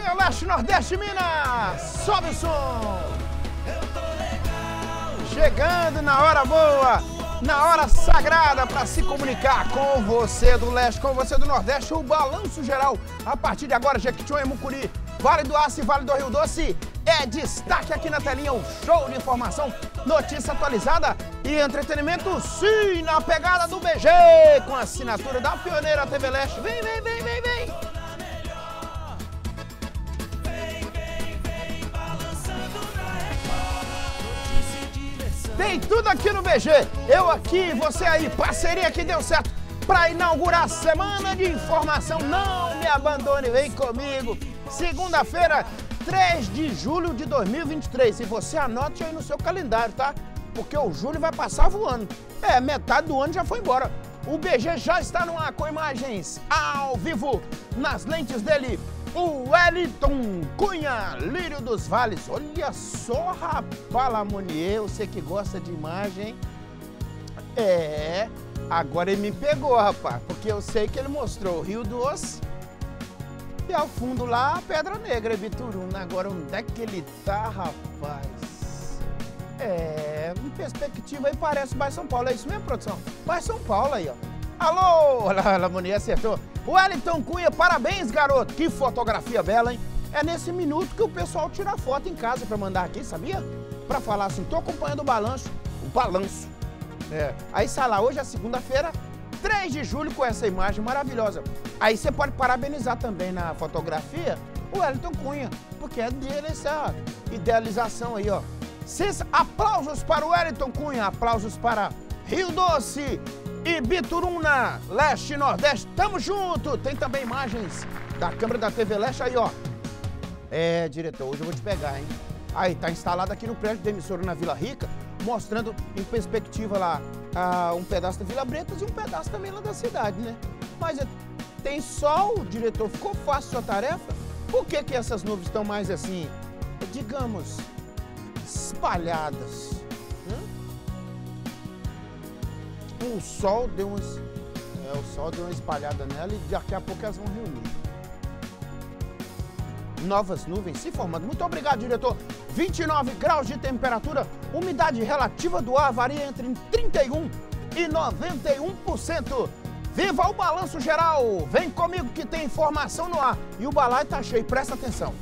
dia, Leste, Nordeste, Minas! Sobe o som! Chegando na hora boa, na hora sagrada para se comunicar com você do Leste, com você do Nordeste, o balanço geral. A partir de agora, Jequitinhonha Mucuri, Vale do Aço e Vale do Rio Doce, é destaque aqui na telinha, um show de informação, notícia atualizada e entretenimento, sim, na pegada do BG, com a assinatura da pioneira TV Leste. Vem, vem, vem, vem, vem! Tem tudo aqui no BG. Eu aqui, você aí, parceria que deu certo para inaugurar a semana de informação. Não me abandone, vem comigo. Segunda-feira, 3 de julho de 2023. E você anote aí no seu calendário, tá? Porque o julho vai passar voando. É, metade do ano já foi embora. O BG já está no ar com imagens ao vivo nas lentes dele o Wellington Cunha, Lírio dos Vales. Olha só, rapaz, Lamonier, você que gosta de imagem. É, agora ele me pegou, rapaz, porque eu sei que ele mostrou o Rio Doce e ao fundo lá a Pedra Negra, Bituruna. Agora onde é que ele tá, rapaz? É, em perspectiva aí parece Bairro São Paulo, é isso mesmo, produção? Bairro São Paulo aí, ó. Alô, Lamonier acertou. Wellington Cunha, parabéns, garoto. Que fotografia bela, hein? É nesse minuto que o pessoal tira foto em casa para mandar aqui, sabia? Para falar assim, tô acompanhando o balanço. O balanço. É. Aí sai lá, hoje é segunda-feira, 3 de julho, com essa imagem maravilhosa. Aí você pode parabenizar também na fotografia o Wellington Cunha, porque é dele essa idealização aí, ó. Cês, aplausos para o Wellington Cunha, aplausos para Rio Doce, e Bituruna, Leste e Nordeste. Tamo junto! Tem também imagens da câmera da TV Leste aí, ó. É, diretor, hoje eu vou te pegar, hein? Aí, tá instalado aqui no prédio da emissora na Vila Rica, mostrando em perspectiva lá ah, um pedaço da Vila Bretas e um pedaço também lá da cidade, né? Mas é, tem sol, diretor, ficou fácil sua tarefa? Por que que essas nuvens estão mais assim, digamos, espalhadas? O sol deu umas, é, o sol deu uma espalhada nela e daqui a pouco elas vão reunir. Novas nuvens se formando. Muito obrigado, diretor. 29 graus de temperatura, umidade relativa do ar varia entre 31 e 91%. Viva o balanço geral! Vem comigo que tem informação no ar. E o balai tá cheio, presta atenção.